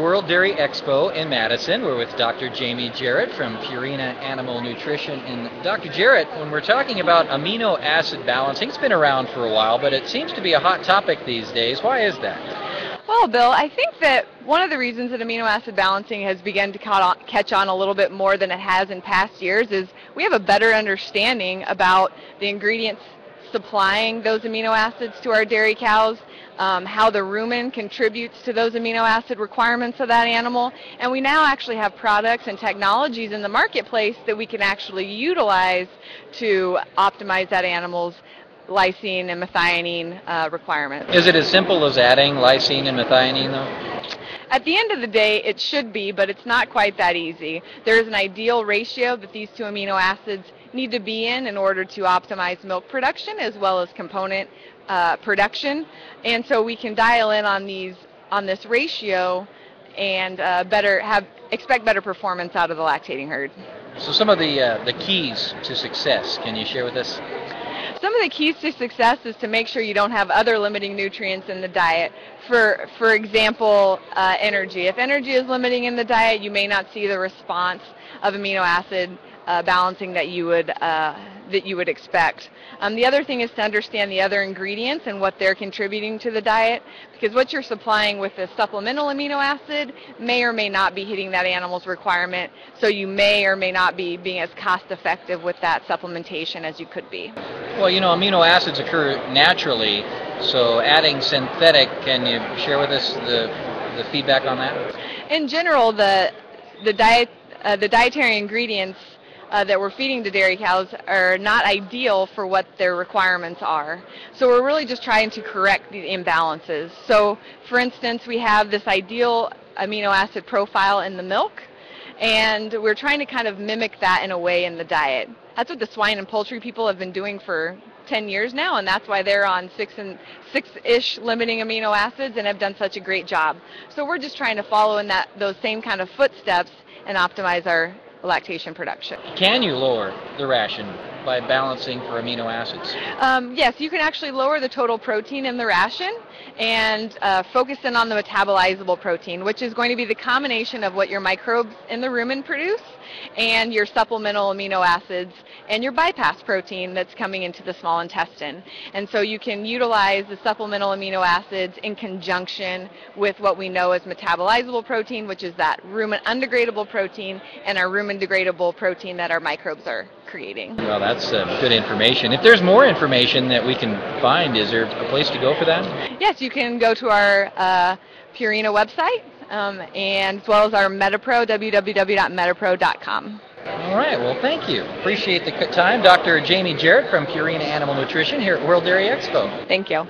World Dairy Expo in Madison. We're with Dr. Jamie Jarrett from Purina Animal Nutrition. And Dr. Jarrett, when we're talking about amino acid balancing, it's been around for a while, but it seems to be a hot topic these days. Why is that? Well, Bill, I think that one of the reasons that amino acid balancing has begun to catch on a little bit more than it has in past years is we have a better understanding about the ingredients supplying those amino acids to our dairy cows, um, how the rumen contributes to those amino acid requirements of that animal, and we now actually have products and technologies in the marketplace that we can actually utilize to optimize that animal's lysine and methionine uh, requirements. Is it as simple as adding lysine and methionine though? At the end of the day, it should be, but it's not quite that easy. There is an ideal ratio that these two amino acids need to be in in order to optimize milk production as well as component uh, production. And so we can dial in on these on this ratio and uh, better have expect better performance out of the lactating herd. So some of the uh, the keys to success, can you share with us? Some of the keys to success is to make sure you don't have other limiting nutrients in the diet. For, for example, uh, energy. If energy is limiting in the diet, you may not see the response of amino acid uh, balancing that you would uh, that you would expect. Um, the other thing is to understand the other ingredients and what they're contributing to the diet, because what you're supplying with the supplemental amino acid may or may not be hitting that animal's requirement, so you may or may not be being as cost effective with that supplementation as you could be. Well, you know, amino acids occur naturally, so adding synthetic, can you share with us the, the feedback on that? In general, the the diet uh, the dietary ingredients uh, that we're feeding to dairy cows are not ideal for what their requirements are. So we're really just trying to correct the imbalances. So for instance, we have this ideal amino acid profile in the milk, and we're trying to kind of mimic that in a way in the diet. That's what the swine and poultry people have been doing for 10 years now, and that's why they're on six and six-ish limiting amino acids and have done such a great job. So we're just trying to follow in that those same kind of footsteps and optimize our lactation production. Can you lower the ration by balancing for amino acids? Um, yes, you can actually lower the total protein in the ration and uh, focus in on the metabolizable protein, which is going to be the combination of what your microbes in the rumen produce and your supplemental amino acids and your bypass protein that's coming into the small intestine. And so you can utilize the supplemental amino acids in conjunction with what we know as metabolizable protein, which is that rumen undegradable protein and our rumen degradable protein that our microbes are creating. Well, that's uh, good information. If there's more information that we can find, is there a place to go for that? Yes, you can go to our uh, Purina website um, and as well as our MetaPro, www.metapro.com. All right, well, thank you. Appreciate the time. Dr. Jamie Jarrett from Purina Animal Nutrition here at World Dairy Expo. Thank you.